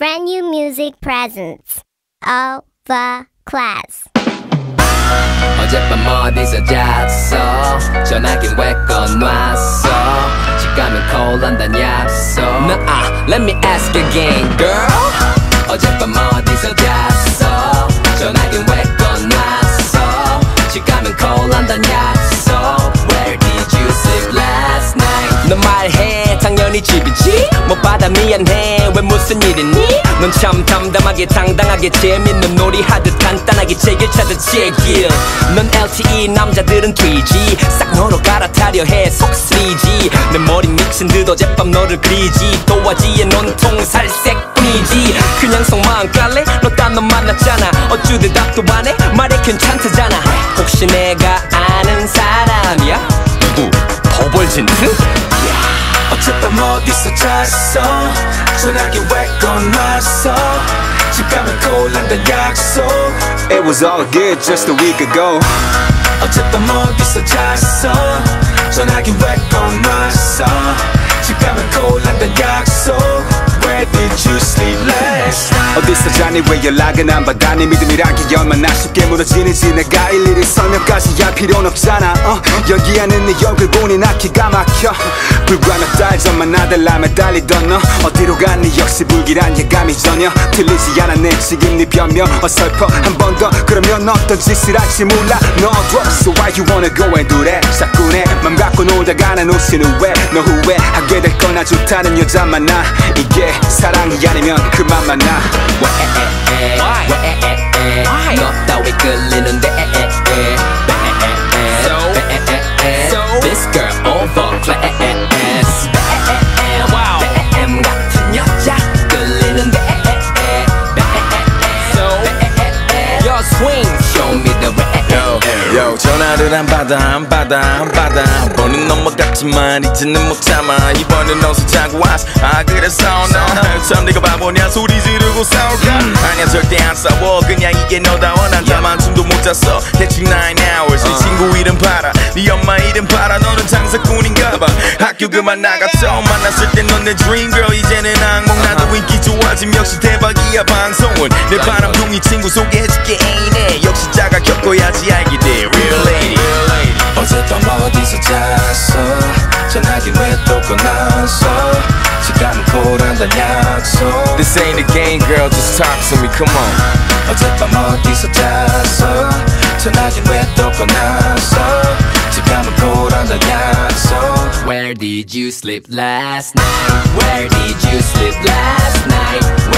brand new music presents. All the class. 어젯밤 어디서 잤어 전화기 왜 꺼놨어 집 가면 콜한단 약속 nah, let me ask again girl 어젯밤 어디서 잤어 전화기 왜 꺼놨어 집 가면 콜한단 약속 Where did you sleep last night 너 말해 당연히 집이지 못 받아 미안해 왜 무슨 일이니? 넌 참 담담하게 당당하게 재밌는 놀이 하듯 간단하게 제길 찾듯 제길 넌 LTE 남자들은 뒤지. 싹 너로 갈아타려 해 속쓰리지. 내 머리 미친 듯 어젯밤 너를 그리지. 도화지에 논통 살색뿐이지. 그냥 속마음 깔래? 너딴 놈 만났잖아. 어쭈 대답도 안해? 말해 괜찮다잖아. 혹시 내가 아는 사람이야? 누구? 버벌진트? 어젯밤 어디서 잤어 전화기 왜 꺼놨어 집 가면 콜한단 약속 It was all good just a week ago. 어젯밤 어디서 잤어 전화기 왜 꺼놨어 집 가면 콜한단 약속 어디서 자니 왜 연락은 안 받아 니? 믿음이란 게 얼마나 쉽게 무너지는지 내가 일일이 설명까지 할 필요는 없잖아 어? 여기 안에 네 얼굴 보니 나 기가 막혀. 불과 몇달 전만 나달라며 달리던 너. 어디로 갔니? 역시 불길한 예감이 전혀 틀리지 않았네. 지금 네 변명 어설퍼. 한 번 더 그러면 어떤 짓을 할지 몰라. 너도. 없어 why you wanna go and do that? 자꾸 내 맘 갖고 놀다가 난 웃으는 왜너 후회하게 될 거나 좋다는 여자 만나 이게 사랑이 아니면 그만 만나 왜? 왜? 너 따위 끌리는데 This girl over class 뱀 같은 여자 끌리는데 Your swing 요 전화를 안 받아 안 받아 안 받아 한 번은 넘어갔지만 이제는 못 참아 이번엔 어서 자고 왔어. 아 그래서 너참 네가 바보냐 소리 지르고 싸울까? 아니야 절대 안 싸워. 그냥 이게 너다워 난 다만 춤도 못 잤어. 대충 9 hours. 네 친구 이름 팔아. 네 엄마 이름 팔아. 너는 장사꾼인가 봐. 학교 그만 나가 처음 만났을 땐 넌 내 dream girl. 이제는 악몽 나도 인기 좋아짐. 역시 대박이야 방송은. 내 바람둥이 친구 소개해줄게. Ain't it 역시 자가 겪어야지. 알게 돼 어디서 잤어 전화기 왜 또 꺼놨어 집 가면 콜한단 약속 This ain't a game girl just talk to me come on 어젯밤 어디서 잤어 전화기 왜 또 꺼놨어 집 가면 콜한단 약속 Where did you sleep last night? Where did you sleep last night?